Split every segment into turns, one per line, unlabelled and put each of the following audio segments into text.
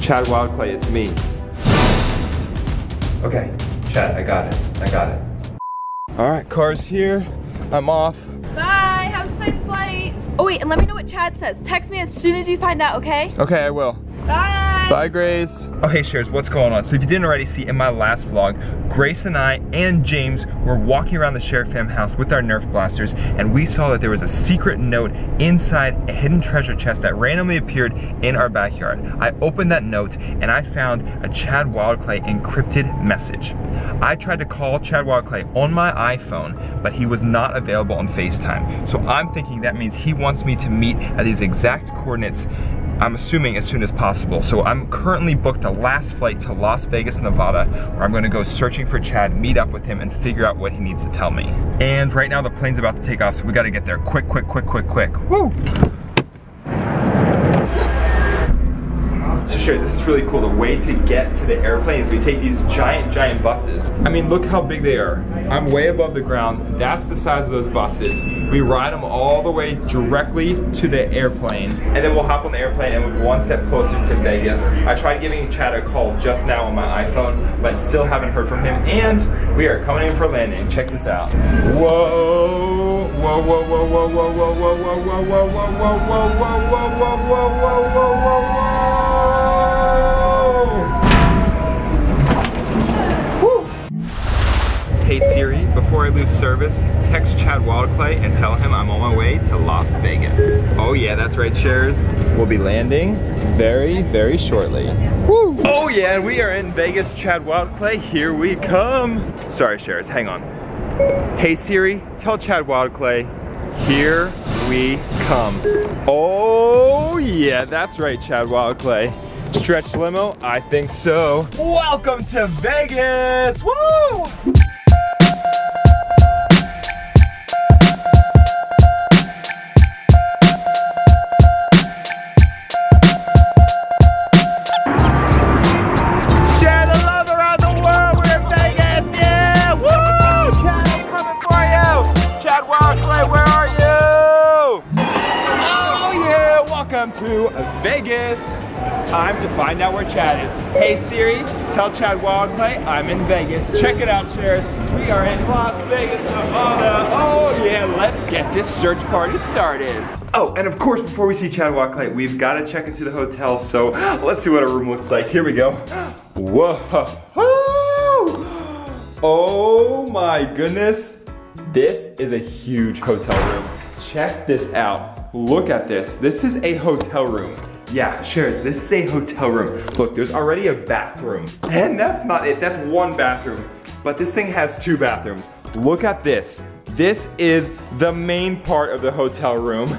Chad Wild Clay, it's me. Okay, Chad, I got it. I got it. All right, car's here. I'm off.
Bye, have a safe flight. Oh wait, and let me know what Chad says. Text me as soon as you find out, okay?
Okay, I will.
Bye.
Bye, Grace. Oh, hey, Shares, what's going on? So if you didn't already see in my last vlog, Grace and I and James were walking around the Sharer Fam house with our Nerf blasters, and we saw that there was a secret note inside a hidden treasure chest that randomly appeared in our backyard. I opened that note, and I found a Chad Wild Clay encrypted message. I tried to call Chad Wild Clay on my iPhone, but he was not available on FaceTime. So I'm thinking that means he wants me to meet at these exact coordinates I'm assuming as soon as possible. So I'm currently booked the last flight to Las Vegas, Nevada, where I'm gonna go searching for Chad, meet up with him, and figure out what he needs to tell me. And right now the plane's about to take off, so we gotta get there quick, quick, quick, quick, quick. Woo! So Sherry, this is really cool. The way to get to the airplane is we take these giant, giant buses. I mean, look how big they are. I'm way above the ground. That's the size of those buses. We ride them all the way directly to the airplane, and then we'll hop on the airplane and move one step closer to Vegas. I tried giving Chad a call just now on my iPhone, but still haven't heard from him, and we are coming in for landing. Check this out. Whoa, whoa, whoa, whoa, whoa, whoa, whoa, whoa, whoa, whoa, whoa, whoa, whoa, whoa, whoa, whoa, whoa, whoa, whoa, whoa, before I lose service, text Chad Wild Clay and tell him I'm on my way to Las Vegas. Oh yeah, that's right, Shares. We'll be landing very, very shortly. Woo! Oh yeah, and we are in Vegas, Chad Wild Clay. Here we come. Sorry, Shares, hang on. Hey Siri, tell Chad Wild Clay, here we come. Oh yeah, that's right, Chad Wild Clay. Stretch limo? I think so. Welcome to Vegas! Woo! To Vegas. Time to find out where Chad is. Hey Siri, tell Chad Wild Clay I'm in Vegas. Check it out, shares. We are in Las Vegas, Nevada. Oh yeah, let's get this search party started. Oh, and of course, before we see Chad Wild Clay, we've got to check into the hotel. So let's see what our room looks like. Here we go. Whoa. Oh my goodness. This is a huge hotel room. Check this out. Look at this. This is a hotel room. Yeah, Shares, this is a hotel room. Look, there's already a bathroom. And that's not it, that's one bathroom. But this thing has two bathrooms. Look at this. This is the main part of the hotel room.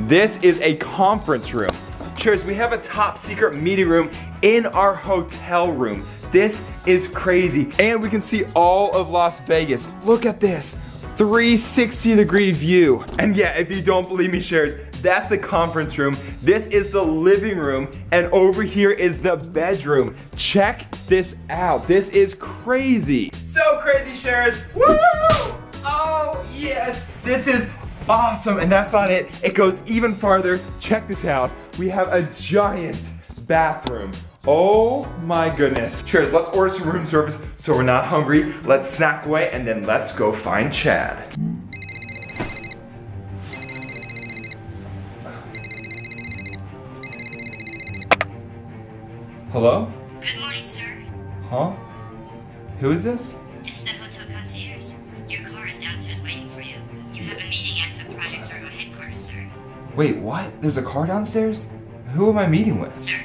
This is a conference room. Cheers, we have a top secret meeting room in our hotel room. This is crazy. And we can see all of Las Vegas. Look at this. 360 degree view. And yeah, if you don't believe me, shares, that's the conference room. This is the living room. And over here is the bedroom. Check this out. This is crazy. So crazy, shares. Woo! Oh, yes. This is awesome. And that's not it. It goes even farther. Check this out. We have a giant bathroom. Oh my goodness. Cheers, let's order some room service so we're not hungry. Let's snack away and then let's go find Chad. Hello?
Good morning, sir.
Huh? Who is this?
It's the hotel concierge. Your car is downstairs waiting for you. You have a meeting at the Project Zorgo headquarters, sir.
Wait, what? There's a car downstairs? Who am I meeting with?
Sir,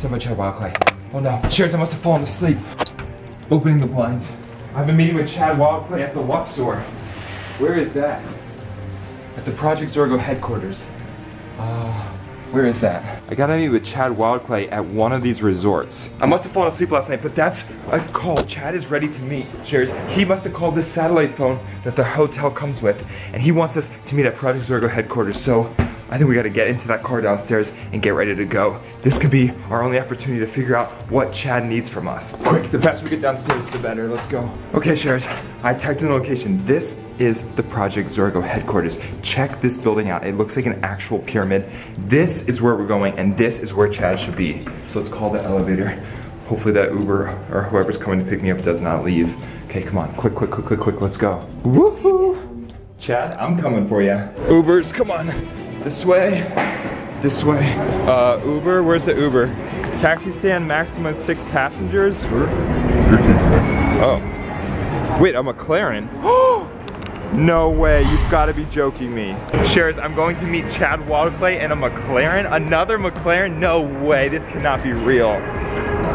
Send by Chad Wild Clay. Oh no, Cheers, I must have fallen asleep. Opening the blinds. I've a meeting with Chad Wild Clay at the Luxor. Where is that? At the Project Zorgo headquarters. Uh, where is that? I gotta meet with Chad Wild Clay at one of these resorts. I must have fallen asleep last night, but that's a call. Chad is ready to meet. Cheers. He must have called this satellite phone that the hotel comes with, and he wants us to meet at Project Zorgo headquarters. So I think we gotta get into that car downstairs and get ready to go. This could be our only opportunity to figure out what Chad needs from us. Quick, the faster we get downstairs, the better. Let's go. Okay, Shares, I typed in the location. This is the Project Zorgo headquarters. Check this building out. It looks like an actual pyramid. This is where we're going and this is where Chad should be. So let's call the elevator. Hopefully that Uber or whoever's coming to pick me up does not leave. Okay, come on, quick, quick, quick, quick, quick, let's go. Woohoo! Chad, I'm coming for you. Ubers, come on. This way, this way. Uh, Uber, where's the Uber? Taxi stand, maximum six passengers. Oh. Wait, a McLaren? no way, you've gotta be joking me. Shares, I'm going to meet Chad Wild Clay in a McLaren? Another McLaren? No way, this cannot be real.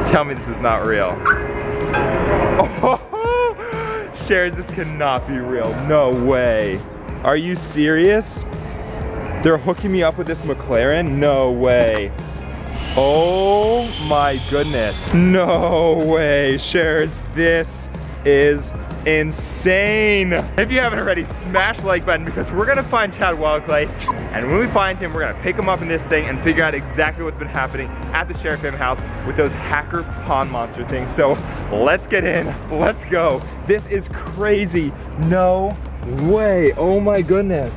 Tell me this is not real. Oh, Shares, this cannot be real. No way. Are you serious? They're hooking me up with this McLaren? No way. Oh my goodness. No way. Shares, this is insane. If you haven't already, smash like button because we're gonna find Chad Wild Clay. And when we find him, we're gonna pick him up in this thing and figure out exactly what's been happening at the Sharer Fam house with those hacker pond monster things. So let's get in, let's go. This is crazy. No way, oh my goodness.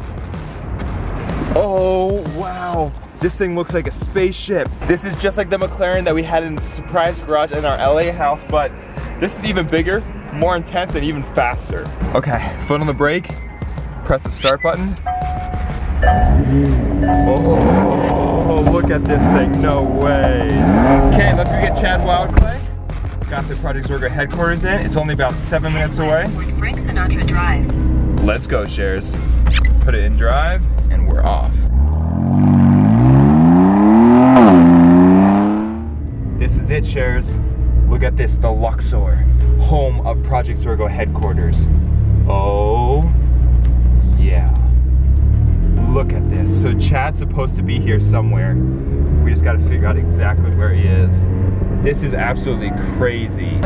Oh, wow. This thing looks like a spaceship. This is just like the McLaren that we had in the surprise garage in our LA house, but this is even bigger, more intense, and even faster. Okay, foot on the brake, press the start button. Oh, oh look at this thing, no way. Okay, let's go get Chad Wild Clay. Got the Project Zorgo headquarters in. It's only about seven minutes away.
Frank Sinatra Drive.
Let's go, Shares. Put it in drive, we're off. This is it, Shares. Look at this, the Luxor, home of Project Zorgo headquarters. Oh, yeah. Look at this. So Chad's supposed to be here somewhere. We just gotta figure out exactly where he is. This is absolutely crazy.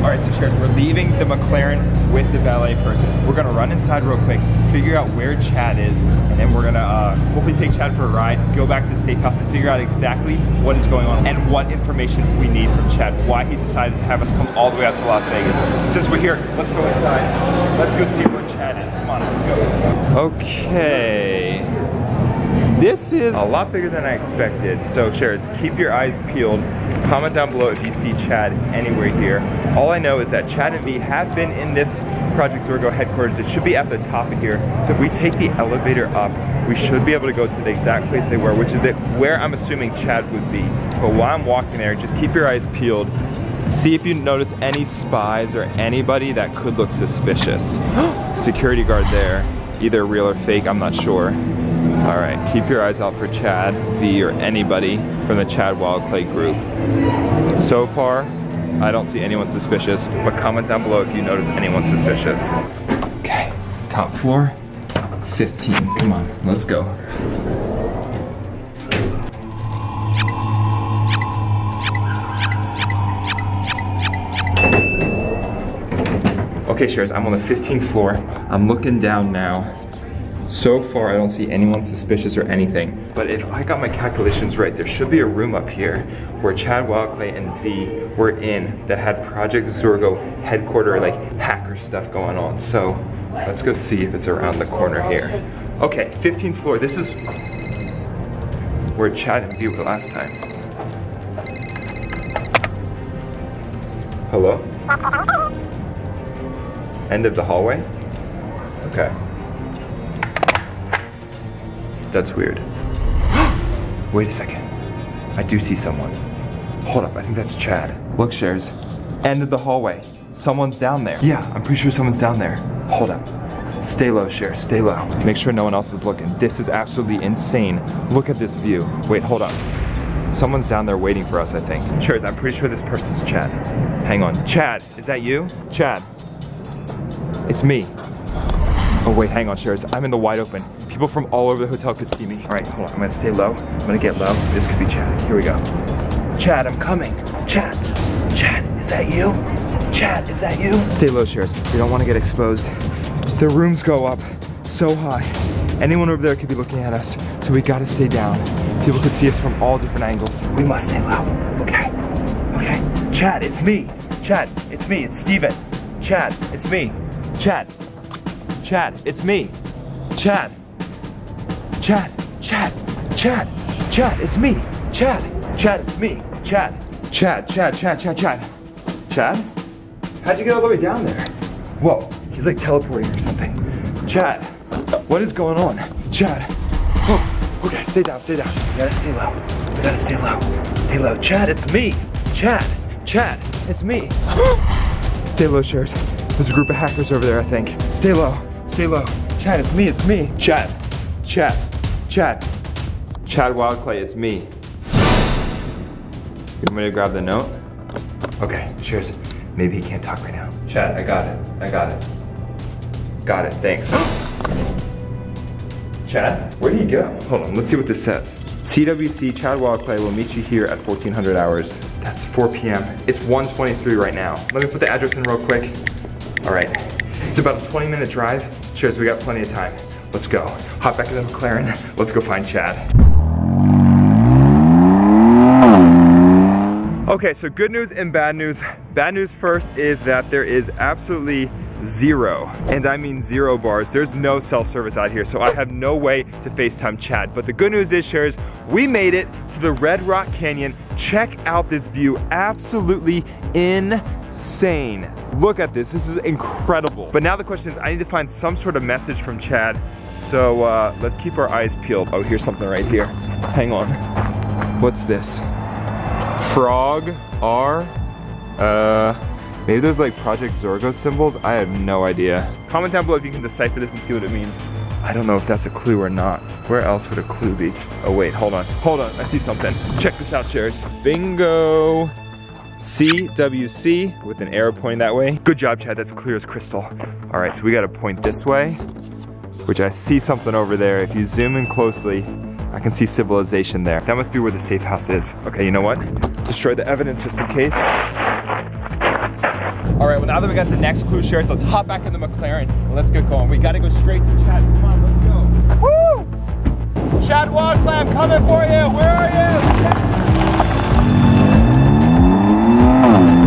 All right, so Shares, we're leaving the McLaren with the valet person. We're gonna run inside real quick, figure out where Chad is, and then we're gonna uh, hopefully take Chad for a ride, go back to the safe house and figure out exactly what is going on and what information we need from Chad, why he decided to have us come all the way out to Las Vegas. Since we're here, let's go inside. Let's go see where Chad is. Come on, let's go. Okay. This is a lot bigger than I expected. So Shares, keep your eyes peeled. Comment down below if you see Chad anywhere here. All I know is that Chad and me have been in this Project Zorgo headquarters. It should be at the top of here. So if we take the elevator up, we should be able to go to the exact place they were, which is it where I'm assuming Chad would be. But while I'm walking there, just keep your eyes peeled. See if you notice any spies or anybody that could look suspicious. Security guard there. Either real or fake, I'm not sure. All right, keep your eyes out for Chad, V, or anybody from the Chad Wild Clay group. So far, I don't see anyone suspicious, but comment down below if you notice anyone suspicious. Okay, top floor, 15, come on, let's go. Okay, Shares, I'm on the 15th floor. I'm looking down now. So far, I don't see anyone suspicious or anything. But if I got my calculations right, there should be a room up here where Chad Wild Clay and V were in that had Project Zorgo headquarter, like hacker stuff going on. So let's go see if it's around the corner here. Okay, 15th floor. This is where Chad and V were last time. Hello? End of the hallway? Okay. That's weird. Wait a second. I do see someone. Hold up, I think that's Chad. Look, Shares. End of the hallway. Someone's down there. Yeah, I'm pretty sure someone's down there. Hold up. Stay low, Shares, stay low. Make sure no one else is looking. This is absolutely insane. Look at this view. Wait, hold up. Someone's down there waiting for us, I think. Shares, I'm pretty sure this person's Chad. Hang on. Chad, is that you? Chad. It's me. Oh wait, hang on, Shares. I'm in the wide open. People from all over the hotel could see me. All right, hold on. I'm gonna stay low. I'm gonna get low. This could be Chad. Here we go. Chad, I'm coming. Chad. Chad, is that you? Chad, is that you? Stay low, Shares. We don't want to get exposed. The rooms go up so high. Anyone over there could be looking at us, so we gotta stay down. People could see us from all different angles. We must stay low. Okay. Okay. Chad, it's me. Chad, it's me. It's Steven. Chad, it's me. Chad. Chad, it's me. Chad. Chad, Chad, Chad, Chad, it's me. Chad, Chad, it's me. Chad, Chad, Chad, Chad, Chad, Chad. Chad? How'd you get all the way down there? Whoa, he's like teleporting or something. Chad, what is going on? Chad. Oh, okay, stay down, stay down. You gotta stay low. You gotta stay low. Stay low. Chad, it's me. Chad, Chad, it's me. stay low, Shares. There's a group of hackers over there, I think. Stay low, stay low. Chad, it's me, it's me. Chad, Chad, Chad. Chad Wild Clay, it's me. You want me to grab the note? Okay, Shares. Maybe he can't talk right now. Chad, I got it. I got it. Got it, thanks. Chad, where did he go? Hold on, let's see what this says. CWC Chad Wild Clay will meet you here at 1400 hours. That's 4 p.m. It's 1.23 right now. Let me put the address in real quick. All right, it's about a 20 minute drive. Cheers, we got plenty of time. Let's go. Hop back in the McLaren. Let's go find Chad. Okay, so good news and bad news. Bad news first is that there is absolutely zero, and I mean zero bars. There's no self-service out here, so I have no way to FaceTime Chad. But the good news is, Shares, we made it to the Red Rock Canyon. Check out this view, absolutely insane. Look at this, this is incredible. But now the question is, I need to find some sort of message from Chad. So uh, let's keep our eyes peeled. Oh, here's something right here. Hang on. What's this? Frog R. Uh, maybe there's like Project Zorgo symbols. I have no idea. Comment down below if you can decipher this and see what it means. I don't know if that's a clue or not. Where else would a clue be? Oh wait, hold on. Hold on, I see something. Check this out, Shares. Bingo. CWC with an arrow pointing that way. Good job, Chad, that's clear as crystal. All right, so we gotta point this way, which I see something over there. If you zoom in closely, I can see civilization there. That must be where the safe house is. Okay, you know what? Destroy the evidence just in case. All right, well now that we got the next clue shares, let's hop back in the McLaren and let's get going. We gotta go straight to Chad. Come on, let's go. Woo! Chad Wild Clay coming for you. Where are you? Mm.